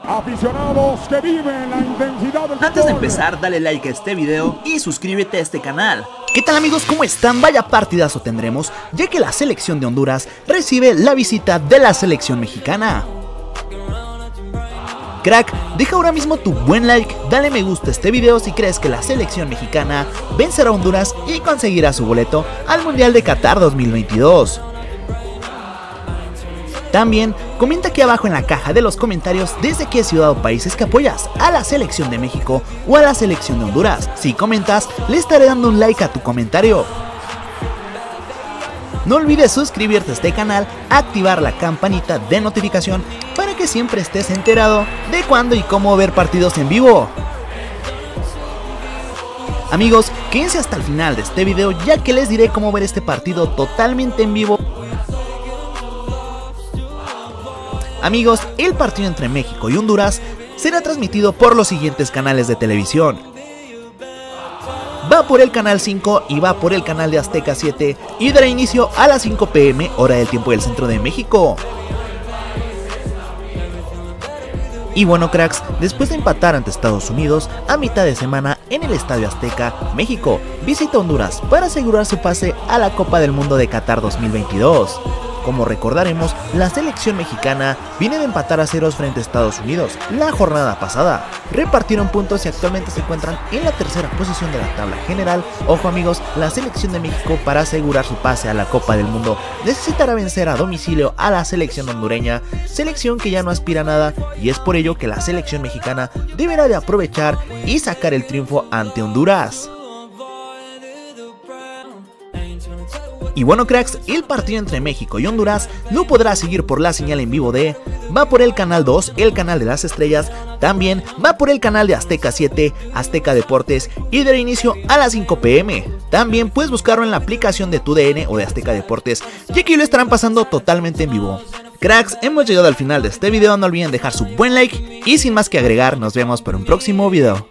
Aficionados que viven la intensidad del Antes de empezar, dale like a este video y suscríbete a este canal. ¿Qué tal amigos? ¿Cómo están? Vaya partidazo tendremos, ya que la selección de Honduras recibe la visita de la selección mexicana. Crack, deja ahora mismo tu buen like, dale me gusta a este video si crees que la selección mexicana vencerá a Honduras y conseguirá su boleto al Mundial de Qatar 2022. También comenta aquí abajo en la caja de los comentarios desde qué ciudad o país es que apoyas a la selección de México o a la selección de Honduras. Si comentas, le estaré dando un like a tu comentario. No olvides suscribirte a este canal, activar la campanita de notificación para que siempre estés enterado de cuándo y cómo ver partidos en vivo. Amigos, quédense hasta el final de este video ya que les diré cómo ver este partido totalmente en vivo Amigos, el partido entre México y Honduras será transmitido por los siguientes canales de televisión. Va por el canal 5 y va por el canal de Azteca 7 y dará inicio a las 5 pm hora del tiempo del centro de México. Y bueno cracks, después de empatar ante Estados Unidos a mitad de semana en el Estadio Azteca, México visita Honduras para asegurar su pase a la Copa del Mundo de Qatar 2022. Como recordaremos, la selección mexicana viene de empatar a ceros frente a Estados Unidos la jornada pasada. Repartieron puntos y actualmente se encuentran en la tercera posición de la tabla general. Ojo amigos, la selección de México para asegurar su pase a la Copa del Mundo necesitará vencer a domicilio a la selección hondureña, selección que ya no aspira a nada y es por ello que la selección mexicana deberá de aprovechar y sacar el triunfo ante Honduras. Y bueno cracks, el partido entre México y Honduras no podrá seguir por la señal en vivo de va por el canal 2, el canal de las estrellas, también va por el canal de Azteca 7, Azteca Deportes y dará inicio a las 5 pm. También puedes buscarlo en la aplicación de TUDN o de Azteca Deportes, ya que lo estarán pasando totalmente en vivo. Cracks, hemos llegado al final de este video, no olviden dejar su buen like y sin más que agregar, nos vemos para un próximo video.